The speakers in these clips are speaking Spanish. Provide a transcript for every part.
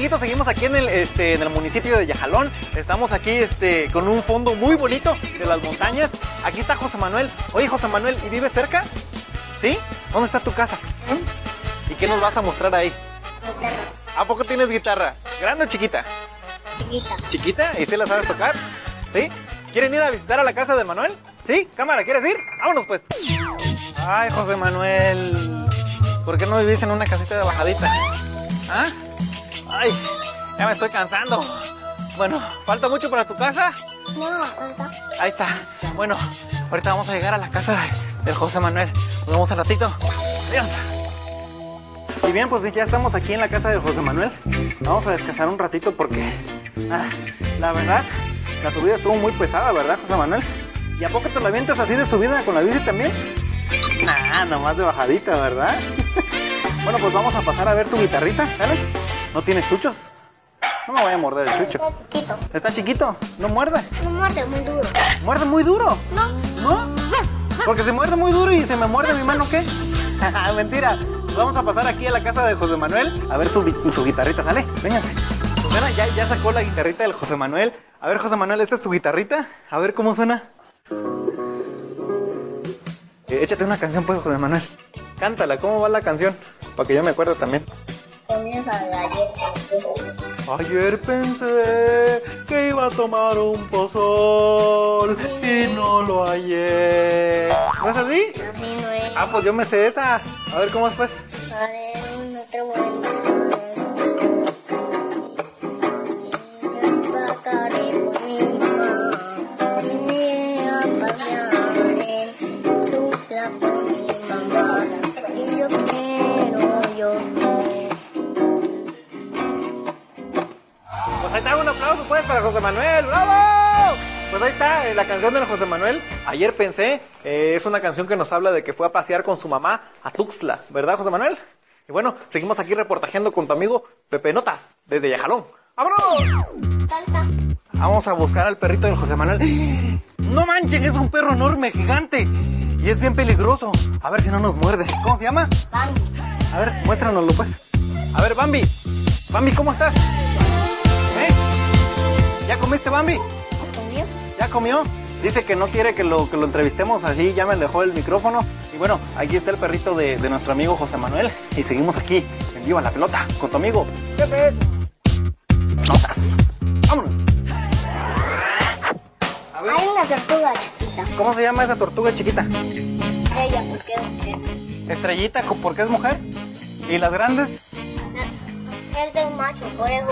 amiguitos, seguimos aquí en el, este, en el municipio de Yajalón. Estamos aquí este, con un fondo muy bonito de las montañas. Aquí está José Manuel. Oye, José Manuel, ¿y vives cerca? ¿Sí? ¿Dónde está tu casa? ¿Y qué nos vas a mostrar ahí? ¿A poco tienes guitarra? ¿Grande o chiquita? Chiquita. ¿Chiquita? ¿Y si la sabes tocar? ¿Sí? ¿Quieren ir a visitar a la casa de Manuel? ¿Sí? ¿Cámara, quieres ir? Vámonos pues. Ay, José Manuel. ¿Por qué no vivís en una casita de bajadita? ¿Ah? Ay, ya me estoy cansando. Bueno, ¿falta mucho para tu casa? No, ¿verdad? Ahí está. Bueno, ahorita vamos a llegar a la casa de- del José Manuel. Nos vemos al ratito. Adiós. Y bien, pues ya estamos aquí en la casa del José Manuel. Vamos a descansar un ratito porque, ah, la verdad, la subida estuvo muy pesada, ¿verdad, José Manuel? ¿Y a poco te la avientas así de subida con la bici también? Nah, nomás de bajadita, ¿verdad? bueno, pues vamos a pasar a ver tu guitarrita, ¿sale? ¿No tienes chuchos? No me voy a morder el chucho. Está chiquito. Está chiquito, no muerde. No muerde muy duro. ¿Muerde muy duro? No. ¿No? Porque se muerde muy duro y se me muerde mi mano, ¿qué? Mentira. Vamos a pasar aquí a la casa de José Manuel a ver su, su guitarrita, ¿sale? Vénganse. Mira, ya, ya sacó la guitarrita del José Manuel. A ver, José Manuel, ¿esta es tu guitarrita? A ver cómo suena. Eh, échate una canción, pues, José Manuel. Cántala, ¿cómo va la canción? Para que yo me acuerde también. Comienza de ayer. Ayer pensé que iba a tomar un pozol y no lo hallé. ¿No es así? Así no es. Ah, pues yo me sé esa. A ver cómo es pues. A ver, un otro momento. Empacaré con mi ahí está, un aplauso pues para José Manuel. ¡Bravo! Pues ahí está eh, la canción del José Manuel. Ayer pensé, eh, es una canción que nos habla de que fue a pasear con su mamá a Tuxtla, ¿verdad José Manuel? Y bueno, seguimos aquí reportajeando con tu amigo Pepe Notas desde Yajalón. ¡Vámonos! Vamos a buscar al perrito del José Manuel. No manchen, es un perro enorme, gigante. Y es bien peligroso. A ver si no nos muerde. ¿Cómo se llama? Bambi. A ver, muéstranoslo pues. A ver, Bambi. Bambi, ¿cómo estás? ¿Ya comiste, Bambi? ¿Comió? ¿Ya comió? Dice que no quiere que lo, que lo entrevistemos así, ya me dejó el micrófono. Y bueno, aquí está el perrito de, de nuestro amigo José Manuel. Y seguimos aquí, en Viva la Pelota, con tu amigo Pepe. Notas. Vámonos. A ver, Hay una tortuga chiquita. ¿cómo se llama esa tortuga chiquita? Ella, porque es mujer. Estrellita, porque es mujer. ¿Y las grandes? Él es macho, por eso,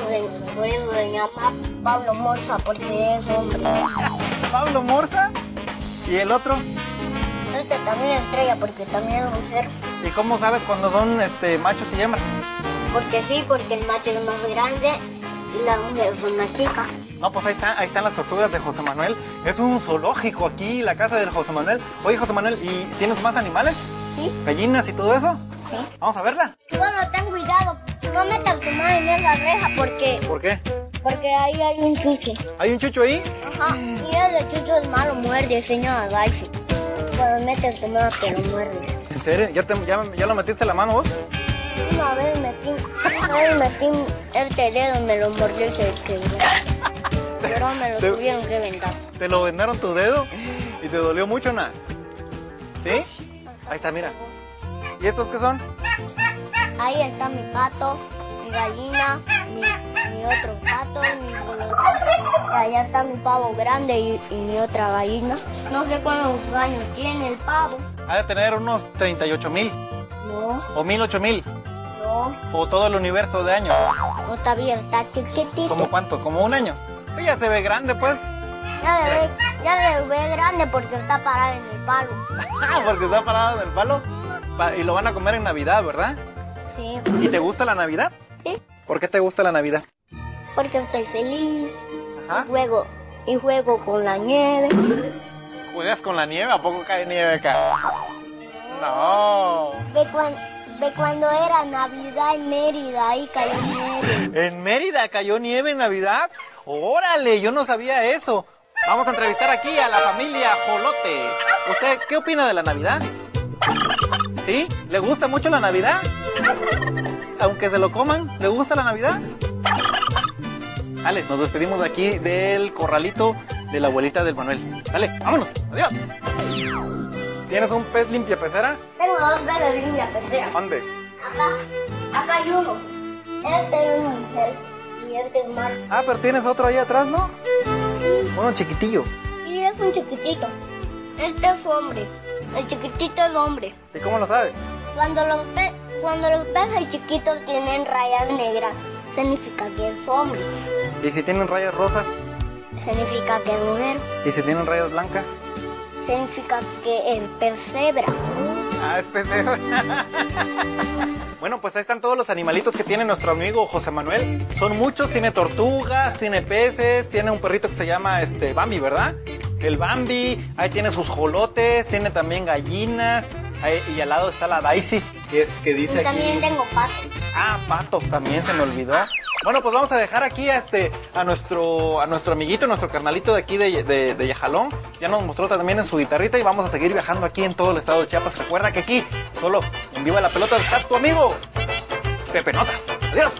por eso se llama Pablo Morza, porque es hombre. Pablo Morza. ¿Y el otro? Este también es estrella, porque también es mujer. ¿Y cómo sabes cuando son este, machos y hembras? Porque sí, porque el macho es más grande y las mujeres son más chicas. No, pues ahí, está, ahí están las tortugas de José Manuel. Es un zoológico aquí, la casa del José Manuel. Oye, José Manuel, ¿y tienes más animales? ¿Sí? ¿Gallinas y todo eso? ¿Sí? Vamos a verlas. Bueno, ten cuidado, esa reja porque, ¿Por qué? porque ahí hay un chucho. ¿Hay un chucho ahí? Ajá, y ese chucho es malo, muerde, señor Alexi. Cuando metes tu mano te lo muerde. ¿En serio? ¿Ya, te- ya, ya lo metiste la mano vos? Una vez metí, una vez metí el dedo, me lo mordió y se quebró. Pero me lo Te- tuvieron que vendar. ¿Te lo vendaron tu dedo? ¿Y te dolió mucho, nada? ¿Sí? Ahí está, mira. ¿Y estos qué son? Ahí está mi pato, gallina, mi, mi otro pato. Y allá está mi pavo grande y, y mi otra gallina. No sé cuántos años tiene el pavo. Ha de tener unos 38 mil No, o mil, ocho mil no, o todo el universo de años. no todavía está chiquitito. ¿Como cuánto? ¿Como un año? Pues ya se ve grande, pues. Ya le ve, ya le ve grande porque está parado en el palo. Porque está parado en el palo. Pa- Y lo van a comer en Navidad, ¿verdad? Sí, ¿Y te gusta la Navidad? ¿Por qué te gusta la Navidad? porque estoy feliz. Ajá. Y juego, y juego con la nieve. ¿Juegas con la nieve? ¿A poco cae nieve acá? No. De, cuan- de cuando era Navidad en Mérida, ahí cayó nieve. ¿En Mérida cayó nieve en Navidad? Órale, yo no sabía eso. Vamos a entrevistar aquí a la familia Jolote. ¿Usted qué opina de la Navidad? ¿Sí? ¿Le gusta mucho la Navidad? Aunque se lo coman, ¿le gusta la Navidad? Dale, nos despedimos de aquí del corralito de la abuelita del Manuel. Dale, vámonos. Adiós. ¿Tienes un pez limpia pecera? Tengo dos peces limpia pecera. ¿Dónde? Acá, acá hay uno. Este es mujer y este es macho. Ah, pero tienes otro ahí atrás, ¿no? Uno chiquitillo. Y es un chiquitito. Este es hombre. El chiquitito es hombre. ¿Y cómo lo sabes? Cuando los, pe cuando los peces chiquitos tienen rayas negras, significa que es hombre. ¿Y si tienen rayas rosas? Significa que es mujer. ¿Y si tienen rayas blancas? Significa que es persebra. Ah, es pecero. bueno, pues ahí están todos los animalitos que tiene nuestro amigo José Manuel. Son muchos, tiene tortugas, tiene peces, tiene un perrito que se llama este Bambi, ¿verdad? El Bambi, ahí tiene sus jolotes, tiene también gallinas. Ahí- y al lado está la Daisy, que, que dice Y aquí. también tengo patos. Ah, patos también se me olvidó. Bueno, pues vamos a dejar aquí a este a nuestro a nuestro amiguito, nuestro carnalito de aquí de, de, de Yajalón. Ya nos mostró también en su guitarrita y vamos a seguir viajando aquí en todo el estado de Chiapas. Recuerda que aquí, solo en Viva la Pelota, está tu amigo Pepe Notas. Adiós.